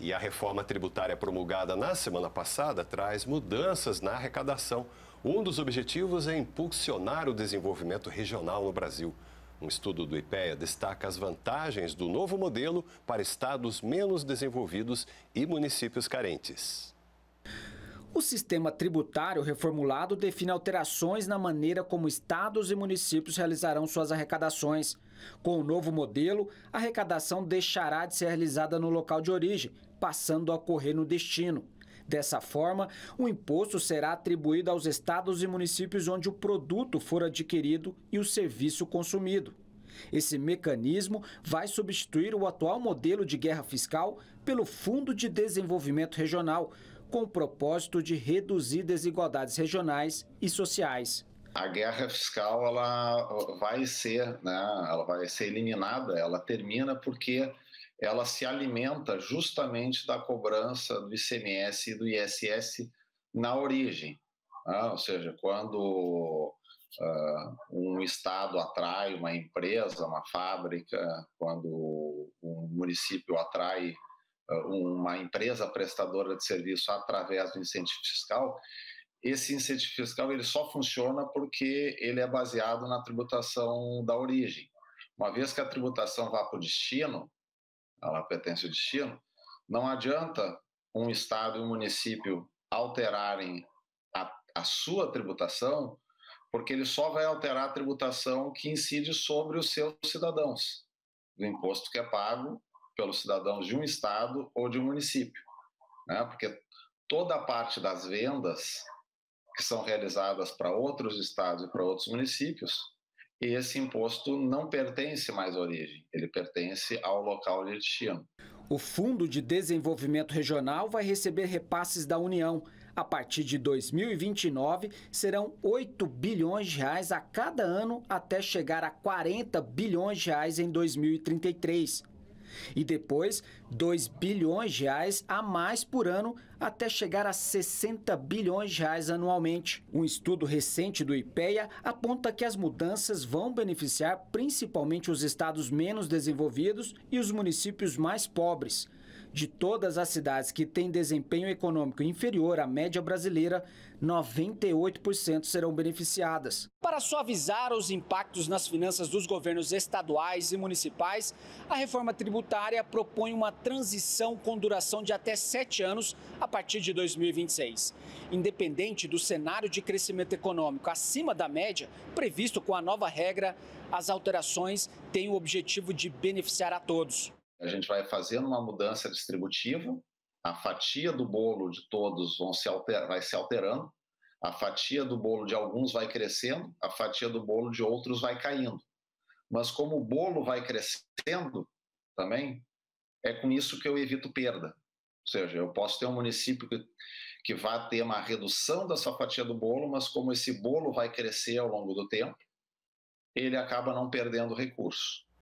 E a reforma tributária promulgada na semana passada traz mudanças na arrecadação. Um dos objetivos é impulsionar o desenvolvimento regional no Brasil. Um estudo do IPEA destaca as vantagens do novo modelo para estados menos desenvolvidos e municípios carentes. O sistema tributário reformulado define alterações na maneira como estados e municípios realizarão suas arrecadações. Com o novo modelo, a arrecadação deixará de ser realizada no local de origem, passando a ocorrer no destino. Dessa forma, o imposto será atribuído aos estados e municípios onde o produto for adquirido e o serviço consumido. Esse mecanismo vai substituir o atual modelo de guerra fiscal pelo Fundo de Desenvolvimento Regional, com o propósito de reduzir desigualdades regionais e sociais. A guerra fiscal ela vai ser, né, ela vai ser eliminada, ela termina porque ela se alimenta justamente da cobrança do ICMS e do ISS na origem. Né? Ou seja, quando uh, um estado atrai uma empresa, uma fábrica, quando um município atrai uma empresa prestadora de serviço através do incentivo fiscal, esse incentivo fiscal ele só funciona porque ele é baseado na tributação da origem. Uma vez que a tributação vá para o destino, ela pertence ao destino, não adianta um estado e um município alterarem a, a sua tributação, porque ele só vai alterar a tributação que incide sobre os seus cidadãos, do imposto que é pago pelos cidadãos de um estado ou de um município, né? Porque toda a parte das vendas que são realizadas para outros estados e para outros municípios, esse imposto não pertence mais à origem, ele pertence ao local de destino. O Fundo de Desenvolvimento Regional vai receber repasses da União. A partir de 2029, serão 8 bilhões de reais a cada ano até chegar a 40 bilhões de reais em 2033 e depois 2 bilhões de reais a mais por ano até chegar a 60 bilhões de reais anualmente. Um estudo recente do IPEA aponta que as mudanças vão beneficiar principalmente os estados menos desenvolvidos e os municípios mais pobres. De todas as cidades que têm desempenho econômico inferior à média brasileira, 98% serão beneficiadas. Para suavizar os impactos nas finanças dos governos estaduais e municipais, a reforma tributária propõe uma transição com duração de até sete anos a partir de 2026. Independente do cenário de crescimento econômico acima da média previsto com a nova regra, as alterações têm o objetivo de beneficiar a todos. A gente vai fazendo uma mudança distributiva, a fatia do bolo de todos vão se alter, vai se alterando, a fatia do bolo de alguns vai crescendo, a fatia do bolo de outros vai caindo. Mas como o bolo vai crescendo também, é com isso que eu evito perda. Ou seja, eu posso ter um município que, que vai ter uma redução da sua fatia do bolo, mas como esse bolo vai crescer ao longo do tempo, ele acaba não perdendo recursos.